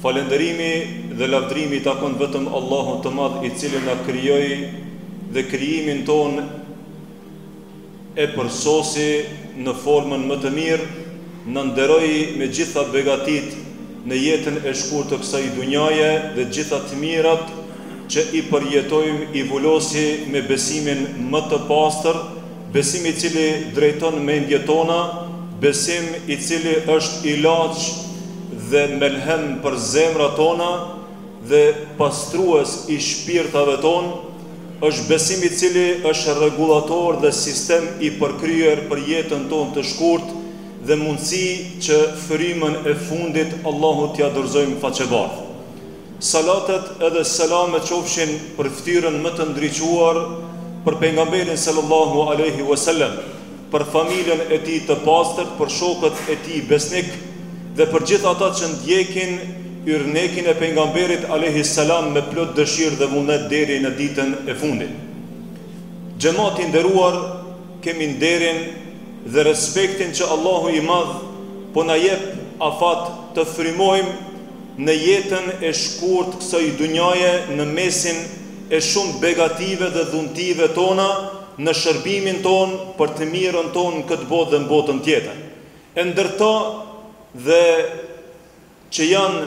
Falënderimi dhe lavdërimi i takon vetëm Allahut të Madh, i cili na krijoi dhe krijimin tonë e përsosi në formën më të mirë, na nderoi me gjitha begatitë në jetën e shkurtë të kësaj dunjaje dhe gjitha të mirat që i përjetojmë i vulosi me besimin më të pastër, Besim i cili drejton mendjet tona, besim i cili është ilaç dhe melhem për zemrat tona dhe pastrues i shpirtave tonë, është besim i cili është rregullator dhe sistem i përkryer për jetën tonë të shkurtë dhe mundësi që frymën e fundit Allahut t'ia dorëzojmë faqebardhë. Salatet edhe selamet qofshin për ftyrën më të ndriçuar, për Pejgamberin sallallahu alejhi we sellem, për familjen e tij të pastër, për shokët e tij besnikë dhe për gjithë ata që ndjekin yrnekin e Pejgamberit alejhi selam me plot dëshirë dhe vullnet deri në ditën e fundit. Xhemat i nderuar, kemi nderin dhe respektin që Allahu i Madh po na jep afat të frymojmë, Në jetën e shkurtë të kësaj dunjaje në mesin e shumë begative dhe dhuntive tona në shërbimin tonë për të mirën tonë në këtë botë dhe në botën tjetër e ndër to dhe që janë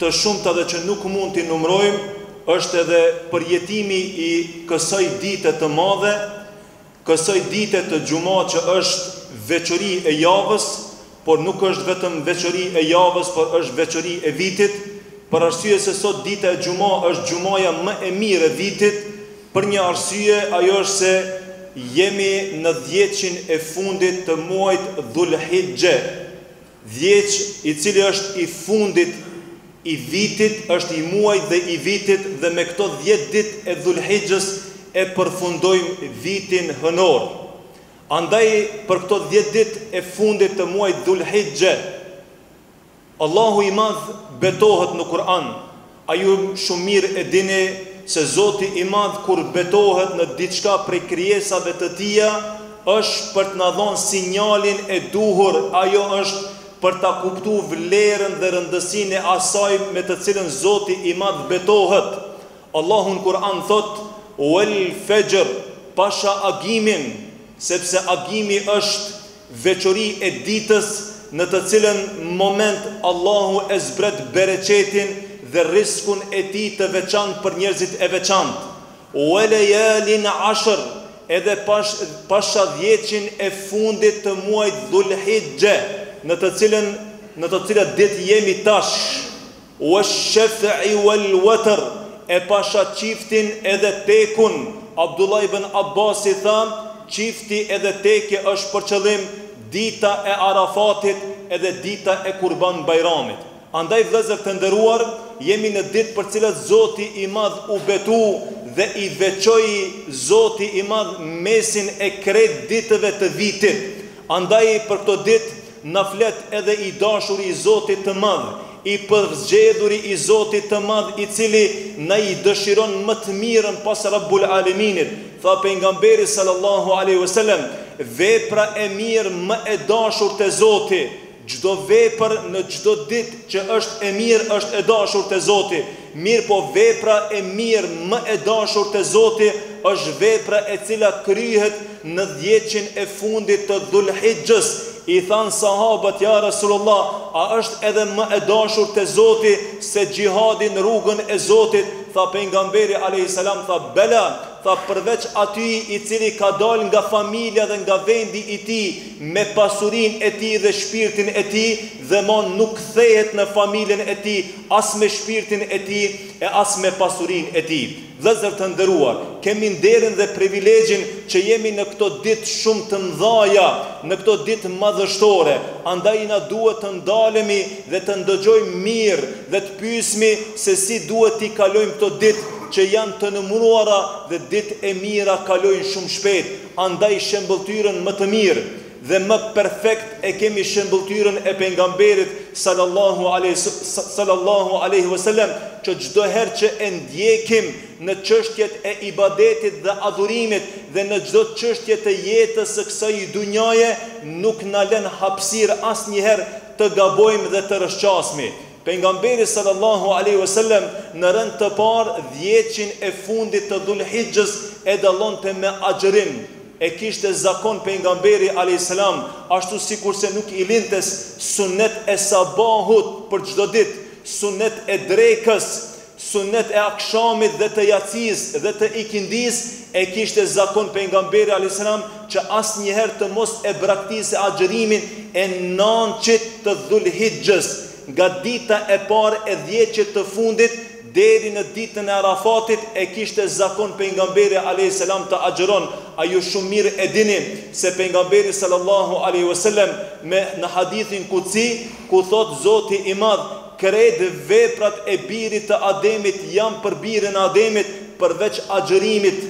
të shumta dhe që nuk mund t'i numërojmë është edhe përjetimi i kësaj dite të madhe Kësaj dite të xhuma që është veçori e javës, por nuk është vetëm veçori e javës por është veçori e vitit, për arsye se sot dita e xhuma është xhumaja më e mirë e vitit, për një arsye ajo është se jemi në dhjeçin e fundit të muajit dhul hixhe, Dhjeç, i cili është i fundit i vitit, është i muajit dhe i vitit dhe me këto dhjetë ditë e Dhul-Hixhës e përfundojmë vitin hënor. Andaj për këto dhjetë ditë e fundit të muajit Dhul-Hixhe, Allahu i Madh betohet në Kur'an, A ju shumë mirë e dini se Zoti i Madh kur betohet në diçka prej krijesave të Tija, është për të na dhënë sinjalin e duhur, ajo është për ta kuptu vlerën dhe rëndësinë e asaj me të cilën Zoti i Madh betohet. Allahu në Kur'an thotë, Wel-fexhr, Pasha agimin, sepse agimi është Veçori e ditës në të cilën moment Allahu e zbret bereqetin dhe rrizkun e Tij të veçantë për njerëzit e veçantë. Wa layalin ashr, edhe pasha dhjetshin e fundit të muajit Dhul-Hixhe, në të cilën në të cilat ditë jemi tash, U'ash-shaf'i wal-watr, E pasha çiftin edhe tekun, Abdullah ibn Abbasi tha, Çifti edhe teki është për qëllim dita e Arafatit edhe dita e Kurban Bajramit. Andaj vëllezër të nderuar, jemi në ditë për cilat Zoti i Madh u betu dhe i veçoi Zoti i Madh mesin e kret ditëve të vitit. Andaj për këto ditë Na flet edhe i dashuri i Zotit të Madh, i përzgjedhuri i Zotit të Madh i cili na i dëshiron më të mirën pas Rabbul Aleminit. Tha pejgamberi sallallahu alejhi ve selem, Vepra e mirë më e dashur te Zoti, çdo vepër në çdo ditë që është e mirë është e dashur te Zoti, Mirëpo vepra e mirë më e dashur te Zoti është vepra e cila kryhet në dhjetshin e fundit të Dhul-Hixhës. I thanë sahabët, Ja Resulullah, a është edhe më e dashur te Zoti se xhihadi në rrugën e Zotit? Tha Pejgamberi, alejhi selam, tha, Bela! Tha, Përveç atij i cili ka dalë nga familja dhe nga vendi i tij, me pasurinë e tij dhe shpirtin e tij dhe mo nuk kthehet në familjen e tij as me shpirtin e tij e as me pasurinë e tij. Vëllezër të nderuar, kemi nderin dhe privilegjin që jemi në këto ditë shumë të mdhaja, në këto ditë madhështore, andaj na duhet të ndalemi dhe të ndëgjojmë mirë dhe të pyesmi se si duhet t'i kalojmë këto ditë që janë të numëruara dhe ditë e mira kalojnë shumë shpejt, Andaj shembëlltyrën më të mirë dhe më perfekt e kemi shembëlltyrën e Pejgamberit sal-Allahu alejhi-sal-Allahu alejhi wesellem që çdo herë që e ndjekim në çështjet e ibadetit dhe adhurimit dhe në çdo çështje të jetës së kësaj dunjaje nuk na lën hapësirë asnjëherë të gabojmë dhe të rrëshqasmi Pejgamberi sallallahu alejhi ve sellem në rend të parë dhjetshin e fundit të Dhul Hixhës e dallonte me agjërim, e kishte zakon Pejgamberi alejhi selam, ashtu sikurse nuk i lintes sunnet e sabahut për çdo ditë, sunnet e drekës, Sunnetet e Akshamit dhe të Jacisë dhe të Ikindisë e kishte zakon Pejgamberi alejhi selam që asnjëherë të mos e braktisë agjërimin e nëntëshit të Dhul-Hixhës, nga dita e parë e dhjetëshit të fundit deri në ditën e Arafatit e kishte zakon Pejgamberi alejhi selam të agjëron, a ju shumë mirë e dini se Pejgamberi sallallahu alejhi wasallam në Hadithin Kudsi ku thotë Zoti i Madh Krejt veprat e birit të Ademit janë për birin e Ademit, përveç agjërimit,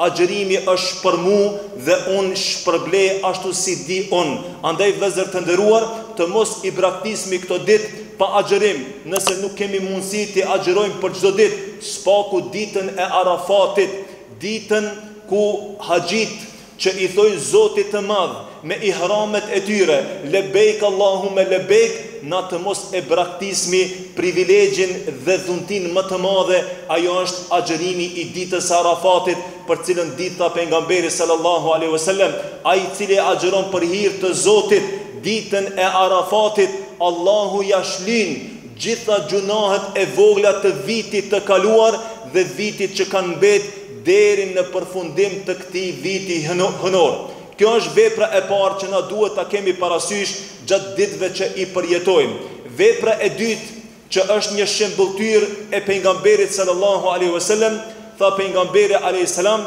agjërimi është për mua dhe unë shpërblej ashtu si di unë. Andaj vëllezër të nderuar, të mos i braktismi këto ditë pa agjërim, nëse nuk kemi mundësi t'i agjërojmë për çdo ditë, së paku ditën e Arafatit, ditën ku haxhitë që i thojnë Zotit të Madh me ihramet e tyre, Lebejk Allahume lebejk, na të mos e braktismi privilegjin dhe dhuntinë më të madhe, ajo është agjërimi i ditës së Arafatit, për cilën ditë tha Pejgamberi sallallahu alejhi ve sellem, Ai i cili agjëron për hir të Zotit ditën e Arafatit, Allahu ia shlyn gjitha gjunahet e vogla të vitit të kaluar dhe vitit që kanë mbetë, deri në përfundim të këtij viti hënor. Kjo është vepra e parë që na duhet ta kemi parasysh gjatë ditëve që i përjetojmë. Vepra e dytë, që është një shembulltyrë e Pejgamberit sallallahu alejhi ve selem, tha Pejgamberi alejhi selam,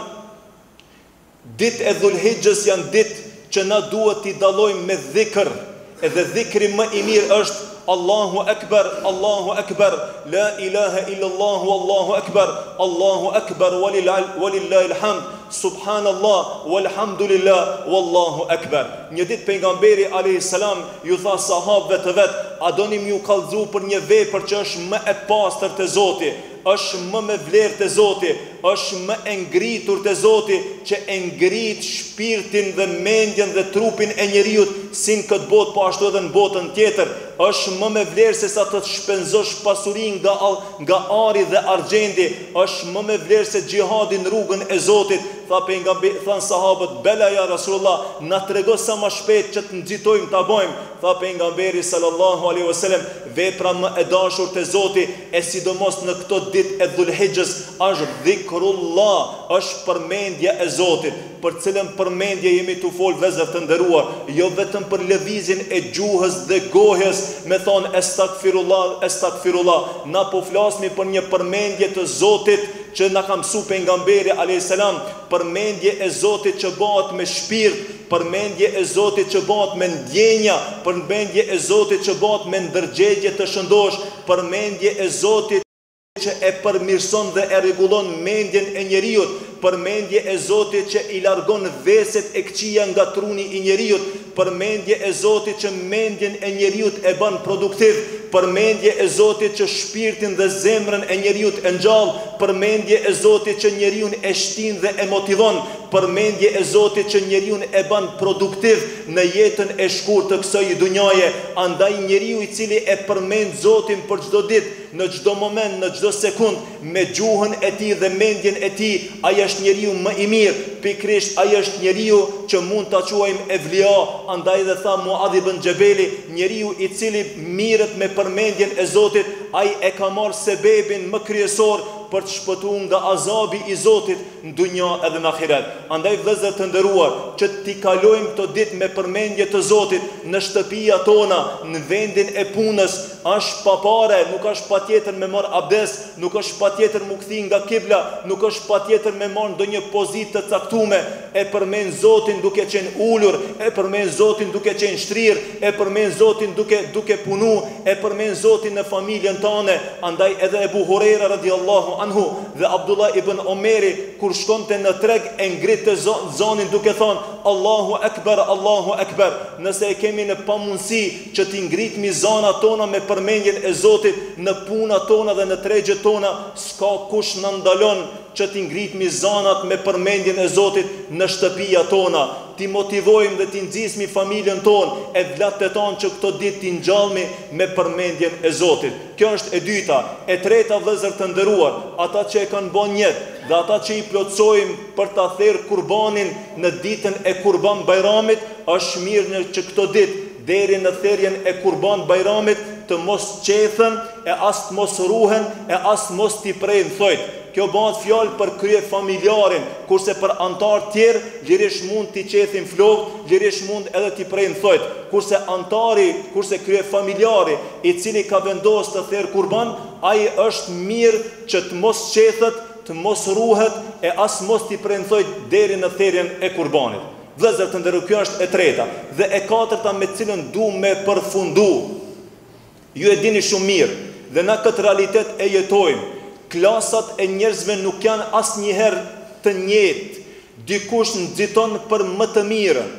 Ditët e Dhul-Hixhës janë ditë që na duhet t'i dallojmë me dhikr edhe dhikri më i mirë është Allahu Ekber Allahu Ekber la ilahe illallahu Allahu Ekber Allahu Ekber walillail hamd subhanallah walhamdulillah wallahu Ekber një ditë pejgamberi alejhi selam ju tha sahabëve të vet a doni me ju kallzu për një vepër që është më e pastër te Zoti është më me vlerë te Zoti Është më e ngritur te Zoti që e ngrit shpirtin dhe mendjen dhe trupin e njeriut si në këtë botë po ashtu edhe në botën tjetër. Është më me vlerë se sa të shpenzosh pasuri nga nga ari dhe argjendi. Është më me vlerë se xhihadi në rrugën e Zotit. Tha pejgambe thanë sahabët, Bela ja Rasulullah, na trego sa ma shpejt që të nxitojmë ta bajmë. Tha pejgamberi, sallallahu alejhi ve selem, Vepra më e dashur te Zoti e sidomos në këto ditë e Dhul-Hixhës është Dhikrullah, është përmendja e Zotit, për cilën përmendje jemi tu fol vëllezër të nderuar, jo vetëm për lëvizjen e gjuhës dhe gojës me thonë Estagfirullah, Estagfirullah, na po flasmi për një përmendje të Zotit që na ka mësu pejgamberi alejhi selam, përmendje e Zotit që bahet me shpirt, Përmendje e Zotit që bahet me ndjenja, përmendje e Zotit që bahet me ndërgjegje të shëndoshë, përmendje e Zotit që e përmirëson dhe e rregullon mendjen e njeriut, përmendje e Zotit që i largon veset e këqija nga truni i njeriut, përmendje e Zotit që mendjen e njeriut e bën produktiv, përmendje e Zotit që shpirtin dhe zemrën e njeriut e ngjall, përmendje e Zotit që njeriun e shtin dhe e motivon, përmendje e Zotit që njeriun e ban produktiv në jetën e shkurt të kësaj dunjaje, andaj njeriu i cili e përmend Zotin për çdo ditë, në çdo moment, në çdo sekondë, me gjuhën e tij dhe mendjen e tij, ai është njeriu më i mirë, pikërisht ai është njeriu që mund ta quajmë evlia, andaj dhe tha Muadh ibn Xhebeli, njeriu i cili mirret me përmendjen e Zotit, ai e ka marrë sebebin më kryesor për të shpëtu nga azabi i Zotit, n'dunja edhe në ahiret andaj vëllezër të nderuar që t'i kalojmë këto ditë me përmendje të Zotit në shtëpia tona në vendin e punës është pa pare nuk është patjetër me marrë abdes nuk është patjetër m'u kthy nga kibla nuk është patjetër me marrë ndonjë pozitë të caktume e përmend Zotin duke qenë ulur e përmend Zotin duke qenë shtrirë e përmend Zotin duke duke punu e përmend Zotin në familjen tande andaj edhe Ebu Hurejra radiallahu anhu Dhe Abdullah ibn Omeri kur shkonte në treg e ngritte zanin duke thonë, Allahu Ekber, Allahu Ekber. Nëse e kemi në pamundësi që t'i ngritmi zanat tona me përmendjen e Zotit në punat tona dhe në tregjet tona, s'ka kush na ndalon që t'i ngritmi zanat me përmendjen e Zotit në shtëpiat tona, t'i motivojmë dhe t'i nxismi familjen tonë evlatët tanë që këto ditë t'i ngjallmi me përmendjen e Zotit. Kjo është e dyta, e treta vëllezër të nderuar, ata që e kanë ba nijet dhe ata që i plotësojmë për ta therë kurbanin në ditën e kurban bajramit, është mirë që këto ditë deri në therjen e kurban bajramit të mos qethen e as të mos rruhen e as mos t'i prejnë thojtë. Kjo bahet fjalë për kryefamiljarin, kurse për anëtarë tjerë lirisht mund t'i qethin flokët, lirisht mund edhe t'i prejnë thojtë, kurse anëtari, kurse kryefamiljari, i cili ka vendosë të therë kurban, ai është mirë që të mos qethet, të mos rruhet e as mos t'i pren thojt deri në therjen e kurbanit. Vëllezër të nderum kjo është e treta dhe e katërta me të cilën du me përfundu. Ju e dini shumë mirë dhe na këtë realitet e jetojmë, klasat e njerëzve nuk janë asnjëherë të njëjtë, Dikush nxiton për më të mirën,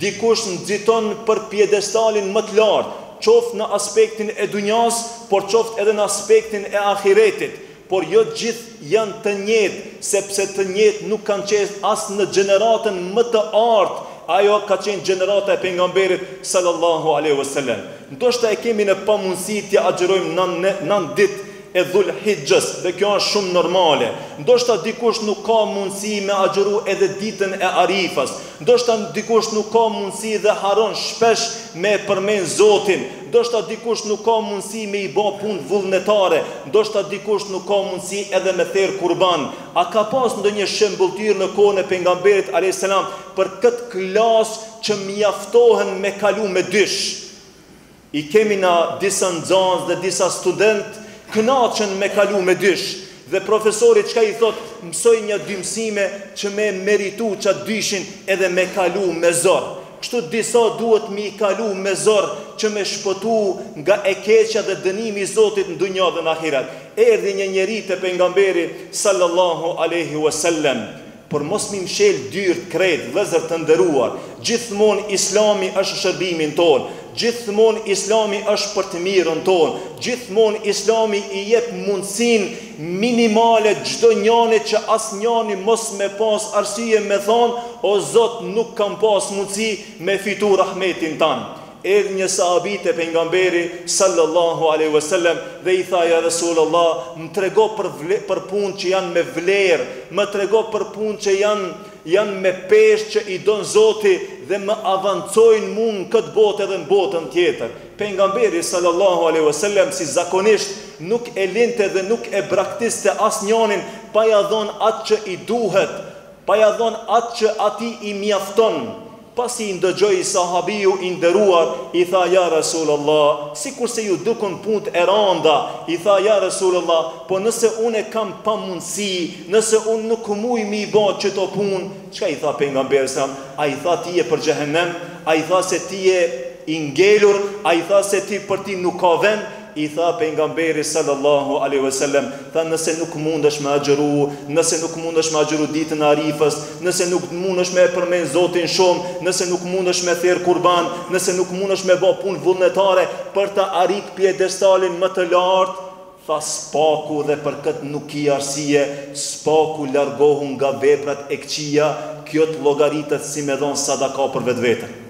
dikush nxiton për piedestalin më të lartë, qoftë në aspektin e dunjasë, por qoftë edhe në aspektin e ahiretit, por jo gjithë janë të njëjtë, sepse të njëjtë nuk kanë qenë as në gjeneratën më të artë, ajo ka qenë gjenerata e Pejgamberit sal-Allahu alejhi ve sellem. Ndoshta e kemi në pamundësi t'i agjërojmë nëntë ditë, e Dhul-Hixhës dhe kjo është shumë normale. Ndoshta dikush nuk ka mundësi me agjëru edhe ditën e Arifës. Ndoshta dikush nuk ka mundësi dhe harron shpesh me e përmend Zotin. Ndoshta dikush nuk ka mundësi me i ba punë vullnetare. Ndoshta dikush nuk ka mundësi edhe me therë kurban. A ka pas ndonjë shëmbëlltyrë në kohën e Pejgamberit alejhi selam për këtë klasë që mjaftohen me kalu me dysh? I kemi na disa nxans dhe disa student kënaqen me kalu me dysh dhe profesori qka i thot msoj nja dy msime që me e meritu qat dyshin edhe me kalu me zor kshtu disa duhet me i kalu me zor që me shpëtu nga e keqja dhe dënimi i zotit n'dunja dhe në ahiret erdhi një njeri te pengamberi sallallahu alejhi wesellem Por mos mi mshel dyrt krejt vëllezër të nderuar, gjithmon Islami është shërbimin ton, gjithmon Islami është për të mirën ton, gjithmon Islami i jep mundësin minimale çdo njani që asnjani mos me pas arsye me thon o Zot nuk kam pas mundësi me fitu rahmetin tan. Erdh një sahabi te pejgamberi sallallahu alejhi ve sellem dhe i tha ja Resulallah më trego për për punë që janë me vlerë më trego për punë që janë janë me peshë që i don Zoti dhe më avancojnë mu në këtë botë edhe në botën tjetër pejgamberi sallallahu alejhi ve sellem si zakonisht nuk e linte dhe nuk e braktiste asnjanin pa ja dhon atë që i duhet pa ja dhon atë që atij i mjafton Pasi i ndëgjoi Sahabiu i nderuar i tha ja Resulallah, sikurse ju dukun punët e randa, i tha ja Resulallah, po nëse unë e kam pamundësi, nëse unë nuk muj me i ba qëto punë, çka i tha Pejgamberi sa, a i tha ti je për Xhehenem, a i tha se ti je i ngelur, a i tha se ti për ti nuk ka vend, I tha Pejgamberi sallallahu alejhi ve sellem, tha, Nëse nuk mundesh me agjëru, nëse nuk mundesh me agjëru ditën e Arifës, nëse nuk mundesh me e përmend Zotin shumë, nëse nuk mundesh me therr kurban, nëse nuk mundesh me ba punë vullnetare për ta arrit piedestalin më të lartë, tha, s'paku dhe për këtë nuk ki arsye, s'paku largohu nga veprat e këqija, kjo të llogaritet si me dhon sadaka për vetveten.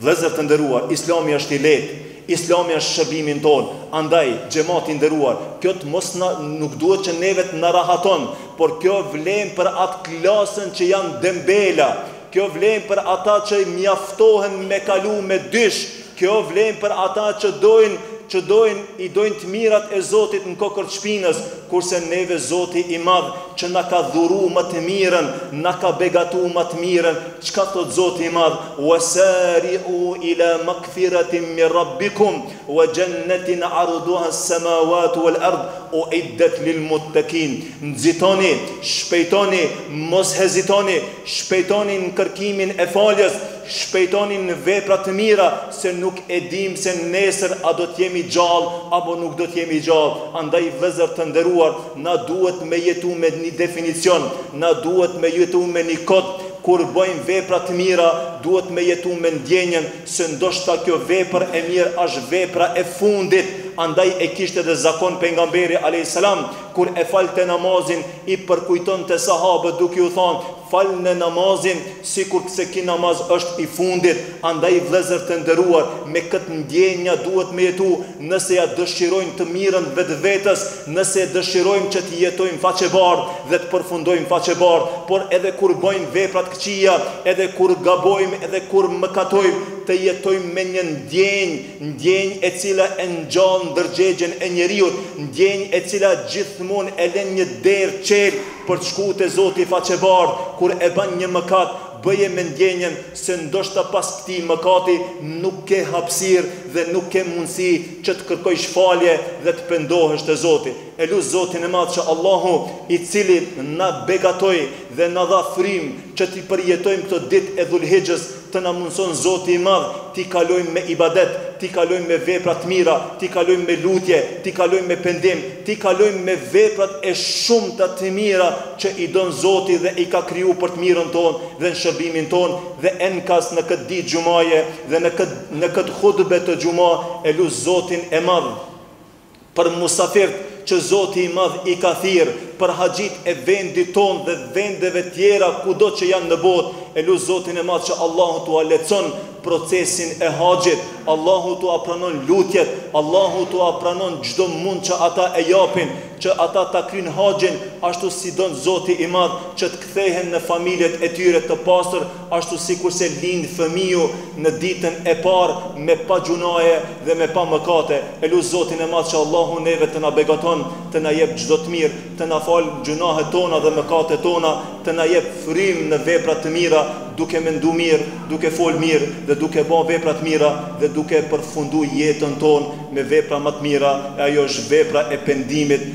Vëllezër të nderuar, Islami është i lehtë, Islami është shërbimin tonë, andaj, xhemat i nderuar, kjo të mos na, nuk duhet që neve të na rahaton, por kjo vlen për atë klasën që janë dembela, kjo vlen për ata që mjaftohen me kalu me dysh, kjo vlen për ata që dojnë, që dojnë, i dojnë të mirat e Zotit në kokërr të shpinës, kurse neve Zoti i Madh që na ka dhuru ma të mirën, na ka begatu ma të mirën, Çka thotë Zoti i Madh, Wasari'u ila magfiratin min Rabbikum wa jannatin 'arduha as-samawatu wal-ard u'iddat lil-muttakin, Nxitoni, shpejtoni, mos hezitoni, shpejtoni në kërkimin e faljes, shpejtoni në vepra të mira, se nuk e dimë se nesër a do të jemi gjallë apo nuk do të jemi gjallë. Andaj vëllezër të nderuar, na duhet me jetu me një definicion, na duhet me jetu me një kod, Kur bëjmë vepra të mira, duhet me jetu me ndjenjën se ndoshta kjo vepër e mirë asht vepra e fundit, andaj e kishte dhe zakon pejgamberi alejhi selam, kur e falte namazin i përkujtonte sahabët duke ju thanë, falne namazin sikurse ky namaz është i fundit, andaj vëllezër të nderuar me këtë ndjenja duhet me jetu, Nëse ia dëshirojmë të mirën vetvetes, nëse e dëshirojmë që të jetojmë faqebardhë dhe të përfundojmë faqebardhë, por edhe kur bajmë vepra të këqija, edhe kur gabojmë, edhe kur mëkatojmë, të jetojmë me një ndjenjë, ndjenjë e cila e ngjall ndërgjegjen e njeriut, ndjenjë e cila gjithmonë e lën një derë çelë për të shku te Zoti faqebardhë, kur e ban një mëkat, Bëje me ndjenjën se ndoshta pas këtij mëkati nuk ke hapësirë dhe nuk ke mundësi që të kërkojsh falje dhe të pendohesh te Zoti. E lus Zotin e Madh që Allahu, i cili na begatoi dhe na dha frymë që t'i përjetojmë këto ditë e Dhul-Hixhës, të na mundëson Zoti i Madh, t'i kalojmë me ibadet, t'i kalojmë me vepra të mira, t'i kalojmë me lutje, t'i kalojmë me pendim, t'i kalojmë me veprat e shumta të mira që i don Zoti dhe i ka kriju për të mirën tonë dhe në shërbimin tonë dhe enkas në këtë ditë xhumaje dhe në këtë në këtë hutbe të xhuma e lus Zotin e madh Për musafirt që Zoti i Madh i ka thirr, për haxhit e vendit tonë dhe vendeve tjera kudo që janë në botë, e lus Zotin e Madh që Allahu t'ua lehtson procesin e haxhit, Allahu t'ua pranon lutjet, Allahu t'ua pranon çdo mund që ata e japin, që ata ta kryjnë haxhin ashtu si don Zoti i Madh, që të kthehen në familjet e tyre të pastër, ashtu sikurse lind fëmiu në ditën e parë me pa gjunahe dhe me pa mëkate, e lus Zotin e Madh që Allahu neve të na begaton, të na jep çdo të mirë, të na fal gjunahet tona dhe mëkatet tona, të na jep frymë në vepra të mira, duke mendu mirë, duke fol mirë dhe duke ba vepra të mira dhe duke e përfundu jetën tonë me vepra ma të mira, e ajo është vepra e pendimit,